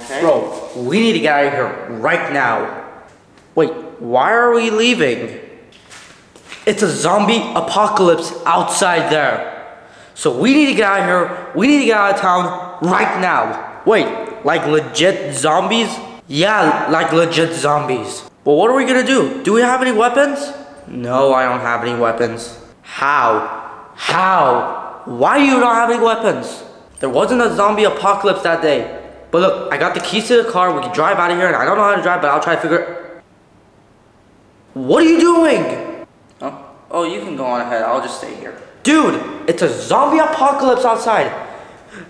Okay. Bro, we need to get out of here right now. Wait, why are we leaving? It's a zombie apocalypse outside there. So we need to get out of here. We need to get out of town right now. Wait, like legit zombies? Yeah, like legit zombies. But what are we gonna do? Do we have any weapons? No, I don't have any weapons. How? How? Why do you not have any weapons? There wasn't a zombie apocalypse that day. But look, I got the keys to the car. We can drive out of here, and I don't know how to drive, but I'll try to figure. What are you doing? Oh, oh, you can go on ahead. I'll just stay here. Dude, it's a zombie apocalypse outside.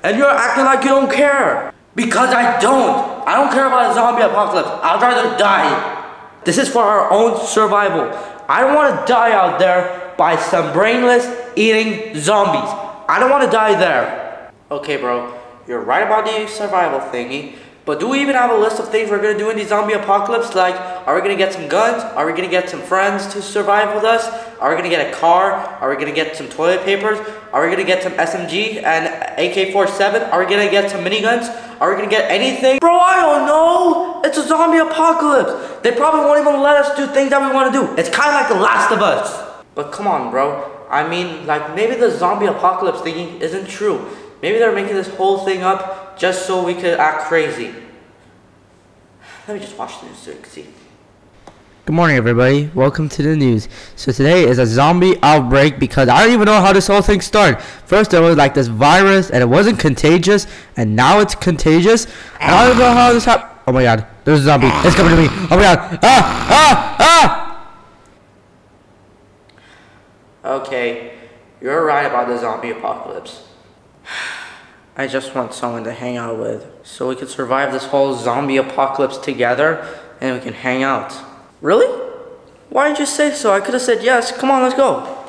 And you're acting like you don't care. Because I don't. I don't care about a zombie apocalypse. I'd rather die. This is for our own survival. I don't want to die out there by some brainless eating zombies. I don't want to die there. Okay, bro. You're right about the survival thingy. But do we even have a list of things we're gonna do in the zombie apocalypse? Like, are we gonna get some guns? Are we gonna get some friends to survive with us? Are we gonna get a car? Are we gonna get some toilet papers? Are we gonna get some SMG and AK-47? Are we gonna get some miniguns? Are we gonna get anything? Bro, I don't know. It's a zombie apocalypse. They probably won't even let us do things that we want to do. It's kind of like The Last of Us. But come on, bro. I mean, like, maybe the zombie apocalypse thingy isn't true. Maybe they're making this whole thing up just so we could act crazy. Let me just watch the news so you can see. Good morning, everybody. Welcome to the news. So today is a zombie outbreak because I don't even know how this whole thing started. First, there was like this virus, and it wasn't contagious, and now it's contagious. And I don't know how this happened. Oh my God, there's a zombie. It's coming to me. Oh my God. Ah, ah, ah. Okay, you're right about the zombie apocalypse. I just want someone to hang out with so we could survive this whole zombie apocalypse together and we can hang out. Really? Why didn't you say so? I could have said yes. Come on, let's go.